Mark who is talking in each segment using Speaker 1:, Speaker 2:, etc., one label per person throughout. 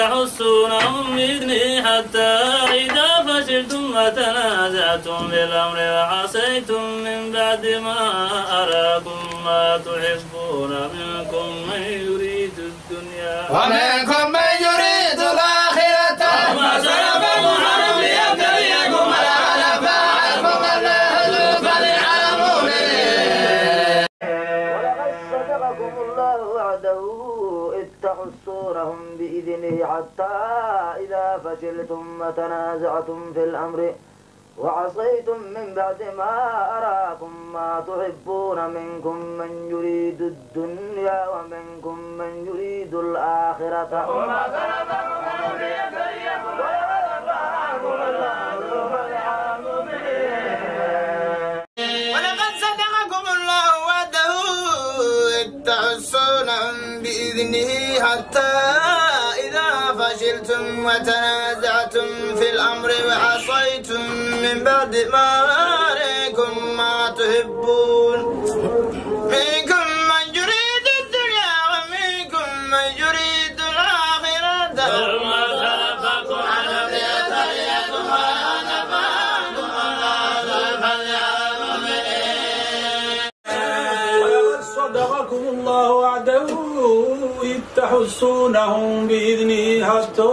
Speaker 1: تحسونهم بإذنه حتى إذا فشلتم وتنازعتم في الأمر وعصيتم من بعد ما أراكم ما تحبون منكم من يريد الدنيا.
Speaker 2: ومنكم من
Speaker 3: تحسونهم بإذنه حتى إذا فشلتم وتنازعتم في الأمر وعصيتم من بعد ما أراكم ما تحبون منكم من يريد الدنيا ومنكم من يريد الآخرة. وما سلفكم
Speaker 4: بإذنه حتى إذا فشلتم وتنازعتم في الأمر وعصيتم من بعد ما
Speaker 5: صدقكم الله وعده إذ تحسونهم بإذنه حتى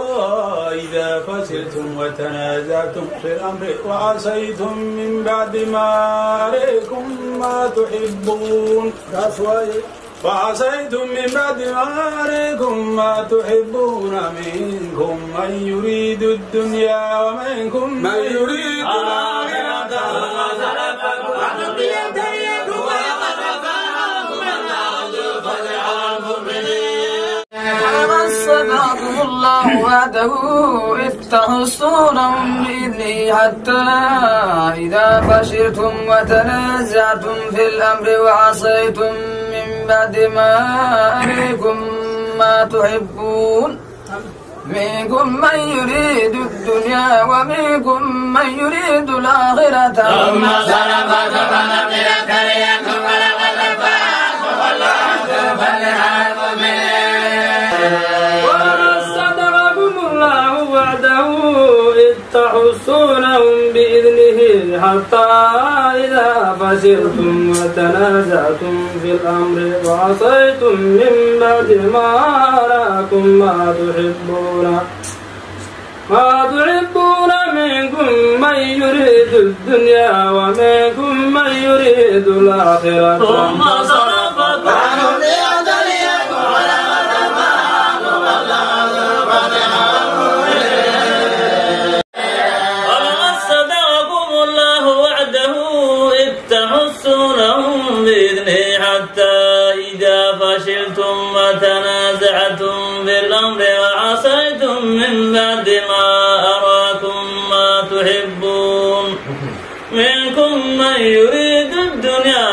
Speaker 5: إذا فشلتم وتنازعتم في الأمر وعصيتم من بعد ما عليكم ما تحبون. وعصيتم من بعد ما عليكم ما تحبون منكم من يريد الدنيا ومنكم من يريد الآخرة.
Speaker 6: الله وعده إذ تحصونهم بإذنه حتى إذا فشلتم وتنازعتم في الأمر وعصيتم من بعد ما أريكم ما تحبون. منكم من يريد الدنيا ومنكم من يريد الآخرة. ثم
Speaker 1: سلفكم
Speaker 7: إذ تحسونهم بإذنه حتى إذا فشلتم وتنازعتم في الأمر وعصيتم من بعد ما أراكم ما تحبون. ما تحبون منكم من يريد الدنيا ومنكم من يريد الآخرة.
Speaker 1: لهم بإذنه حتى إذا فشلتم وتنازعتم بالأمر وعصيتم من بعد ما أراكم ما تحبون. منكم من يريد الدنيا